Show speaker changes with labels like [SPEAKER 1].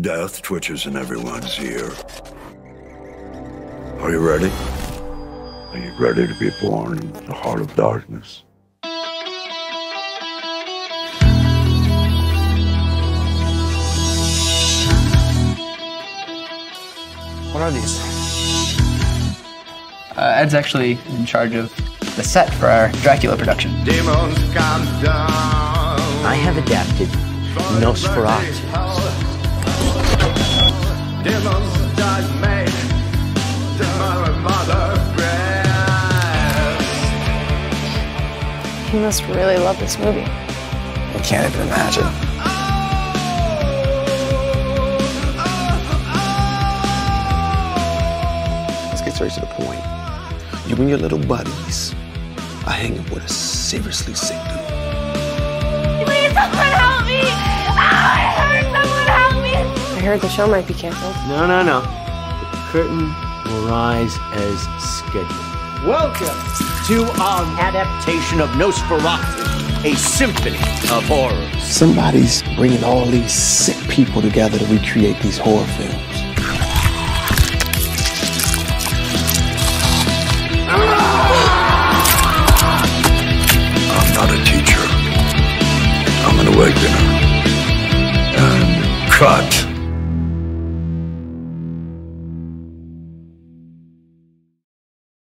[SPEAKER 1] Death twitches in everyone's ear. Are you ready? Are you ready to be born in the heart of darkness?
[SPEAKER 2] What are these?
[SPEAKER 3] Uh, Ed's actually in charge of the set for our Dracula production.
[SPEAKER 4] Demons come down.
[SPEAKER 5] I have adapted Nosferatu.
[SPEAKER 4] Breath.
[SPEAKER 6] He must really love this movie.
[SPEAKER 2] I can't even imagine.
[SPEAKER 7] Let's get straight to the point. You and your little buddies are hanging with a seriously sick dude.
[SPEAKER 6] Please, someone help me! Oh, I heard someone help me! I heard the show might be canceled.
[SPEAKER 5] No, no, no. The curtain will rise as scheduled. Welcome to our adaptation of Nosferatu, a symphony of horrors.
[SPEAKER 7] Somebody's bringing all these sick people together to recreate these horror films.
[SPEAKER 1] I'm not a teacher. I'm an awakener. And cut.